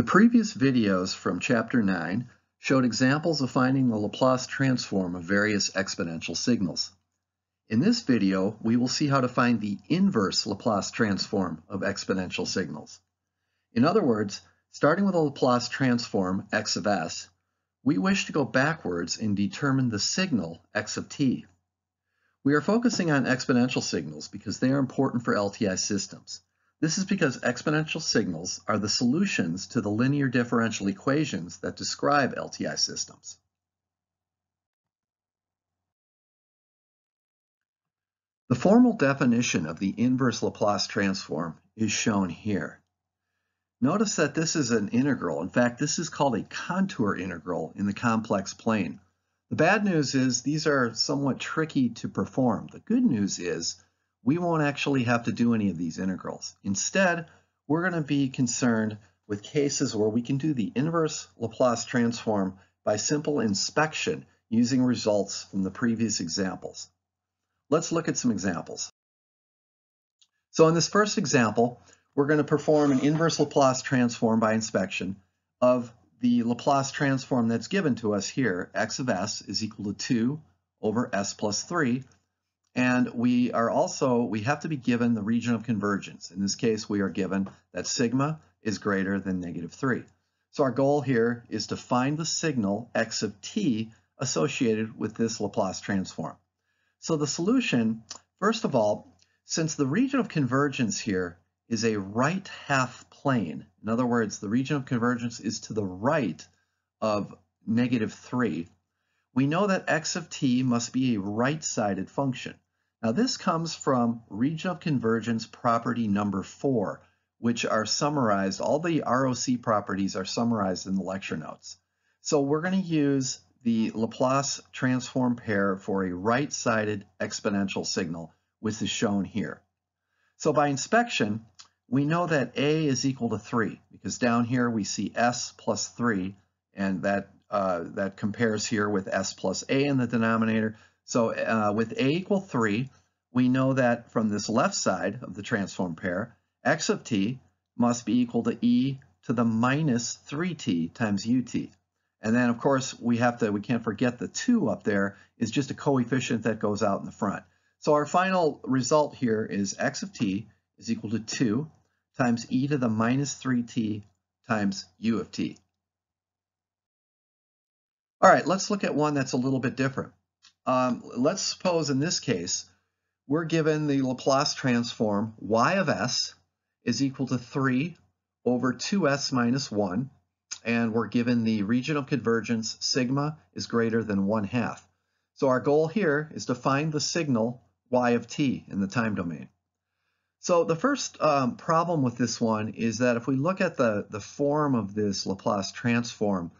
The previous videos from Chapter 9 showed examples of finding the Laplace transform of various exponential signals. In this video, we will see how to find the inverse Laplace transform of exponential signals. In other words, starting with a Laplace transform x of s, we wish to go backwards and determine the signal x of t. We are focusing on exponential signals because they are important for LTI systems. This is because exponential signals are the solutions to the linear differential equations that describe LTI systems. The formal definition of the inverse Laplace transform is shown here. Notice that this is an integral. In fact, this is called a contour integral in the complex plane. The bad news is these are somewhat tricky to perform. The good news is we won't actually have to do any of these integrals. Instead, we're going to be concerned with cases where we can do the inverse Laplace transform by simple inspection using results from the previous examples. Let's look at some examples. So in this first example, we're going to perform an inverse Laplace transform by inspection of the Laplace transform that's given to us here, x of s is equal to 2 over s plus 3, and we are also, we have to be given the region of convergence. In this case, we are given that sigma is greater than negative 3. So our goal here is to find the signal x of t associated with this Laplace transform. So the solution, first of all, since the region of convergence here is a right half plane, in other words, the region of convergence is to the right of negative 3, we know that x of t must be a right-sided function. Now this comes from region of convergence property number four, which are summarized, all the ROC properties are summarized in the lecture notes. So we're going to use the Laplace transform pair for a right-sided exponential signal, which is shown here. So by inspection, we know that A is equal to 3, because down here we see S plus 3, and that uh, that compares here with s plus a in the denominator. So uh, with a equal 3, we know that from this left side of the transform pair, x of t must be equal to e to the minus 3t times ut. And then, of course, we have to, we can't forget the 2 up there is just a coefficient that goes out in the front. So our final result here is x of t is equal to 2 times e to the minus 3t times u of t. All right, let's look at one that's a little bit different. Um, let's suppose in this case, we're given the Laplace transform y of s is equal to 3 over 2s minus 1, and we're given the region of convergence sigma is greater than 1 half. So our goal here is to find the signal y of t in the time domain. So the first um, problem with this one is that if we look at the, the form of this Laplace transform,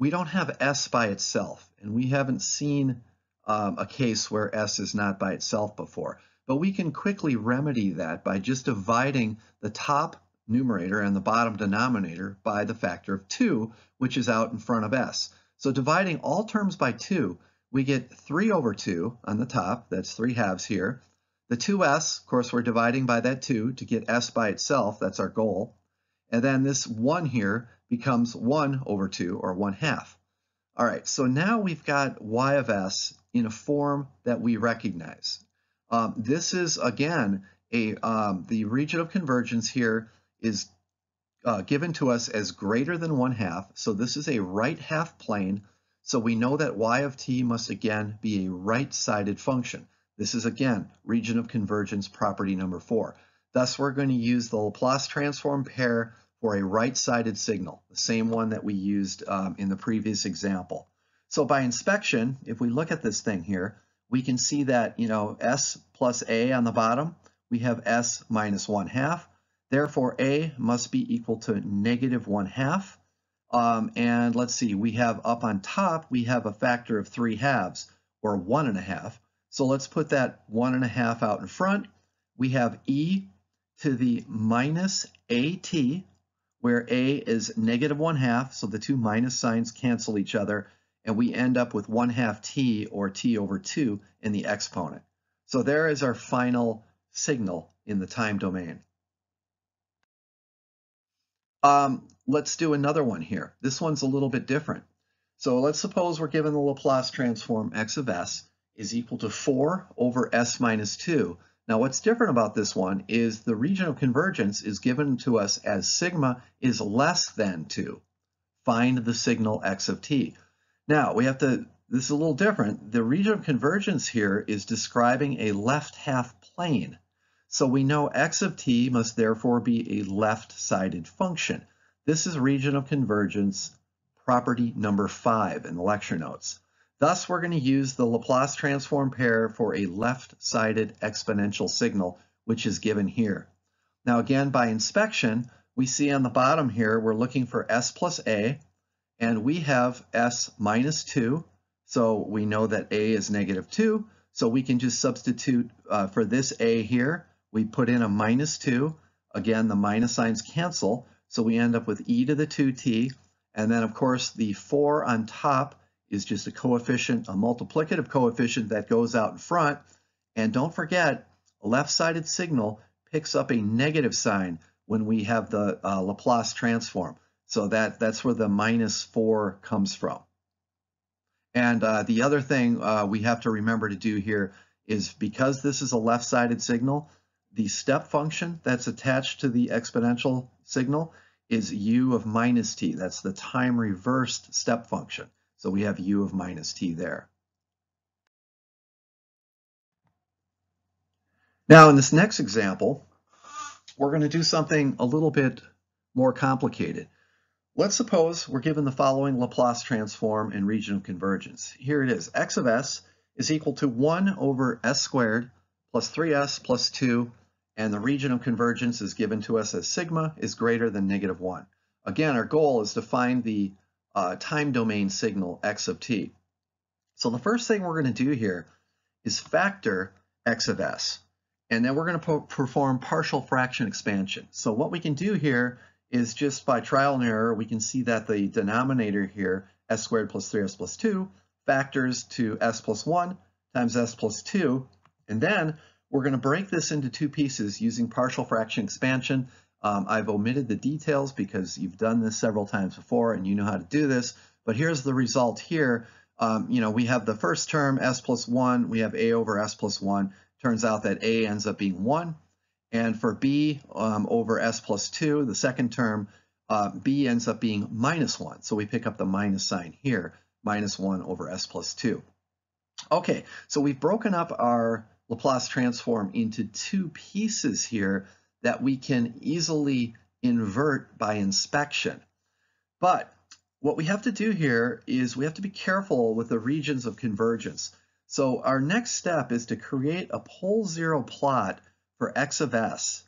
we don't have S by itself, and we haven't seen um, a case where S is not by itself before. But we can quickly remedy that by just dividing the top numerator and the bottom denominator by the factor of 2, which is out in front of S. So dividing all terms by 2, we get 3 over 2 on the top, that's 3 halves here. The 2s, of course, we're dividing by that 2 to get s by itself, that's our goal. And then this 1 here becomes 1 over 2, or 1 half. All right, so now we've got y of s in a form that we recognize. Um, this is, again, a um, the region of convergence here is uh, given to us as greater than 1 half, so this is a right half plane, so we know that y of t must again be a right-sided function. This is, again, region of convergence property number 4. Thus, we're going to use the Laplace transform pair for a right-sided signal, the same one that we used um, in the previous example. So by inspection, if we look at this thing here, we can see that, you know, s plus a on the bottom, we have s minus 1 half. Therefore, a must be equal to negative 1 half. Um, and let's see, we have up on top, we have a factor of 3 halves, or 1 and a half. So let's put that 1 and a half out in front. We have e to the minus at, where a is negative 1 half, so the two minus signs cancel each other, and we end up with 1 half t, or t over 2, in the exponent. So there is our final signal in the time domain. Um, let's do another one here. This one's a little bit different. So let's suppose we're given the Laplace transform x of s is equal to 4 over s minus 2. Now what's different about this one is the region of convergence is given to us as sigma is less than 2. Find the signal x of t. Now we have to, this is a little different. The region of convergence here is describing a left half plane. So we know x of t must therefore be a left-sided function. This is region of convergence property number five in the lecture notes. Thus, we're going to use the Laplace transform pair for a left-sided exponential signal, which is given here. Now again, by inspection, we see on the bottom here, we're looking for s plus a, and we have s minus 2, so we know that a is negative 2, so we can just substitute uh, for this a here, we put in a minus 2, again the minus signs cancel, so we end up with e to the 2t. And then, of course, the 4 on top is just a coefficient, a multiplicative coefficient that goes out in front. And don't forget, a left-sided signal picks up a negative sign when we have the uh, Laplace transform. So that, that's where the minus 4 comes from. And uh, the other thing uh, we have to remember to do here is because this is a left-sided signal, the step function that's attached to the exponential signal is u of minus t. That's the time reversed step function. So we have u of minus t there. Now in this next example, we're going to do something a little bit more complicated. Let's suppose we're given the following Laplace transform in region of convergence. Here it is, x of s is equal to 1 over s squared plus 3s plus 2 and the region of convergence is given to us as sigma is greater than negative 1. Again, our goal is to find the uh, time domain signal x of t. So the first thing we're going to do here is factor x of s. And then we're going to perform partial fraction expansion. So what we can do here is just by trial and error, we can see that the denominator here, s squared plus 3s plus 2, factors to s plus 1 times s plus 2. And then we're going to break this into two pieces using partial fraction expansion. Um, I've omitted the details because you've done this several times before and you know how to do this, but here's the result here. Um, you know, we have the first term, s plus 1, we have a over s plus 1. Turns out that a ends up being 1. And for b um, over s plus 2, the second term, uh, b ends up being minus 1. So we pick up the minus sign here, minus 1 over s plus 2. Okay, so we've broken up our Laplace transform into two pieces here that we can easily invert by inspection. But what we have to do here is we have to be careful with the regions of convergence. So our next step is to create a pole zero plot for x of s.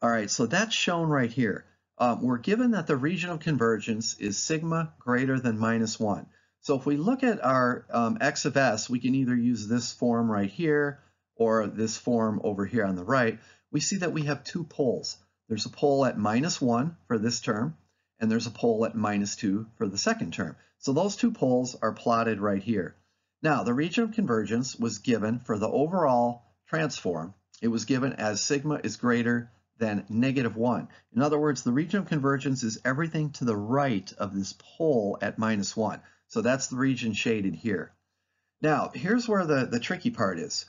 All right, so that's shown right here. Um, we're given that the region of convergence is sigma greater than minus 1. So if we look at our um, x of s, we can either use this form right here, or this form over here on the right, we see that we have two poles. There's a pole at minus 1 for this term, and there's a pole at minus 2 for the second term. So those two poles are plotted right here. Now, the region of convergence was given for the overall transform. It was given as sigma is greater than negative 1. In other words, the region of convergence is everything to the right of this pole at minus 1. So that's the region shaded here. Now, here's where the, the tricky part is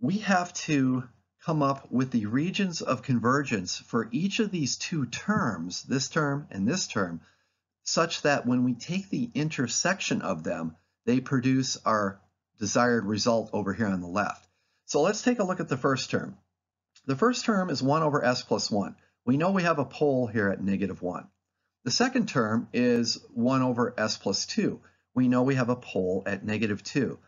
we have to come up with the regions of convergence for each of these two terms, this term and this term, such that when we take the intersection of them, they produce our desired result over here on the left. So let's take a look at the first term. The first term is 1 over s plus 1. We know we have a pole here at negative 1. The second term is 1 over s plus 2. We know we have a pole at negative 2.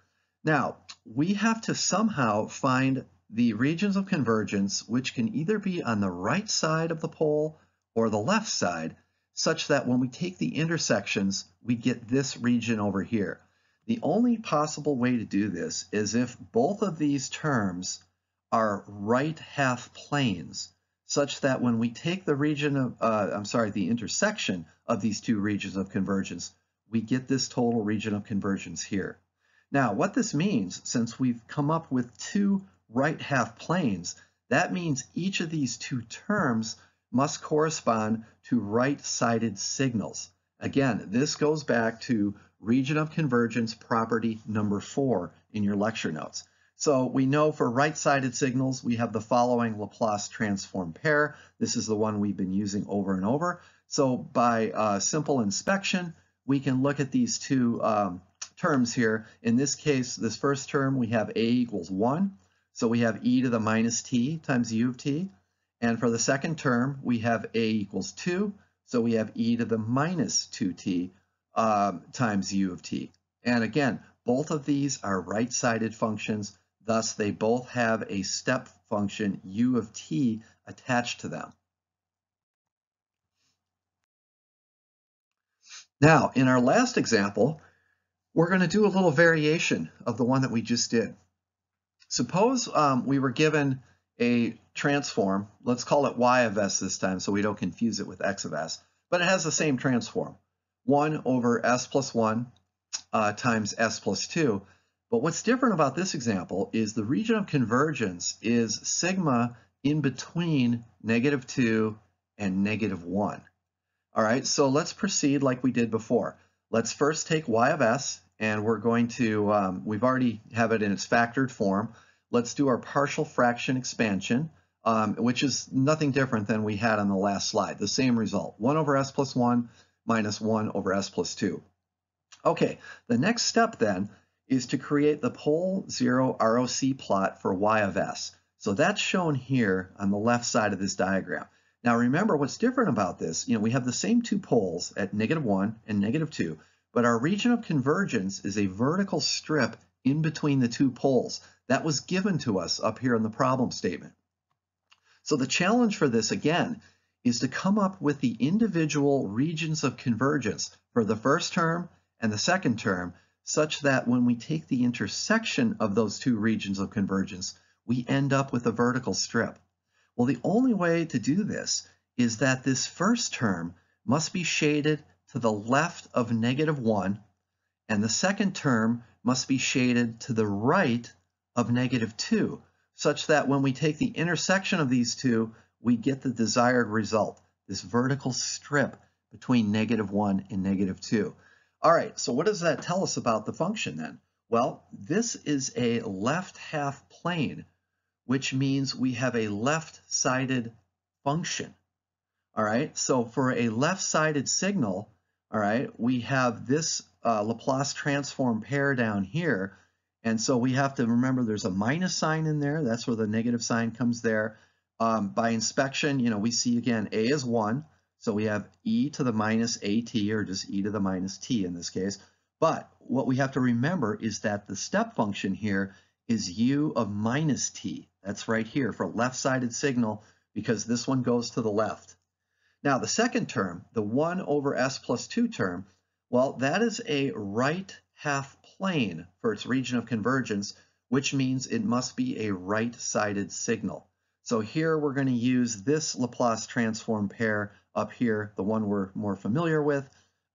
Now, we have to somehow find the regions of convergence which can either be on the right side of the pole or the left side, such that when we take the intersections, we get this region over here. The only possible way to do this is if both of these terms are right half planes, such that when we take the region of, uh, I'm sorry, the intersection of these two regions of convergence, we get this total region of convergence here. Now, what this means, since we've come up with two right half planes, that means each of these two terms must correspond to right-sided signals. Again, this goes back to region of convergence property number four in your lecture notes. So we know for right-sided signals, we have the following Laplace transform pair. This is the one we've been using over and over. So by uh, simple inspection, we can look at these two um, terms here. In this case, this first term, we have a equals 1. So we have e to the minus t times u of t. And for the second term, we have a equals 2. So we have e to the minus 2t um, times u of t. And again, both of these are right-sided functions. Thus, they both have a step function u of t attached to them. Now, in our last example, we're going to do a little variation of the one that we just did. Suppose um, we were given a transform, let's call it y of s this time so we don't confuse it with x of s, but it has the same transform, 1 over s plus 1 uh, times s plus 2. But what's different about this example is the region of convergence is sigma in between negative 2 and negative 1. All right, so let's proceed like we did before. Let's first take y of s, and we're going to, um, we've already have it in its factored form. Let's do our partial fraction expansion, um, which is nothing different than we had on the last slide, the same result, 1 over s plus 1 minus 1 over s plus 2. Okay, the next step then is to create the pole zero ROC plot for y of s. So that's shown here on the left side of this diagram. Now remember what's different about this, you know, we have the same two poles at negative 1 and negative 2, but our region of convergence is a vertical strip in between the two poles. That was given to us up here in the problem statement. So the challenge for this, again, is to come up with the individual regions of convergence for the first term and the second term, such that when we take the intersection of those two regions of convergence, we end up with a vertical strip. Well, the only way to do this is that this first term must be shaded to the left of negative 1, and the second term must be shaded to the right of negative 2, such that when we take the intersection of these two, we get the desired result, this vertical strip between negative 1 and negative 2. All right, so what does that tell us about the function then? Well, this is a left half plane which means we have a left-sided function. All right, so for a left-sided signal, all right, we have this uh, Laplace transform pair down here. And so we have to remember there's a minus sign in there. That's where the negative sign comes there. Um, by inspection, you know, we see again, A is 1. So we have e to the minus at, or just e to the minus t in this case. But what we have to remember is that the step function here is u of minus t. That's right here for left-sided signal because this one goes to the left. Now the second term, the 1 over s plus 2 term, well, that is a right half plane for its region of convergence, which means it must be a right-sided signal. So here we're going to use this Laplace transform pair up here, the one we're more familiar with.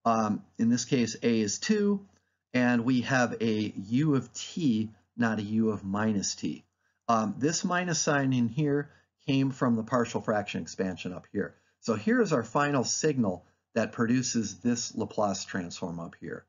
Um, in this case, a is 2, and we have a u of t, not a u of minus t. Um, this minus sign in here came from the partial fraction expansion up here. So here's our final signal that produces this Laplace transform up here.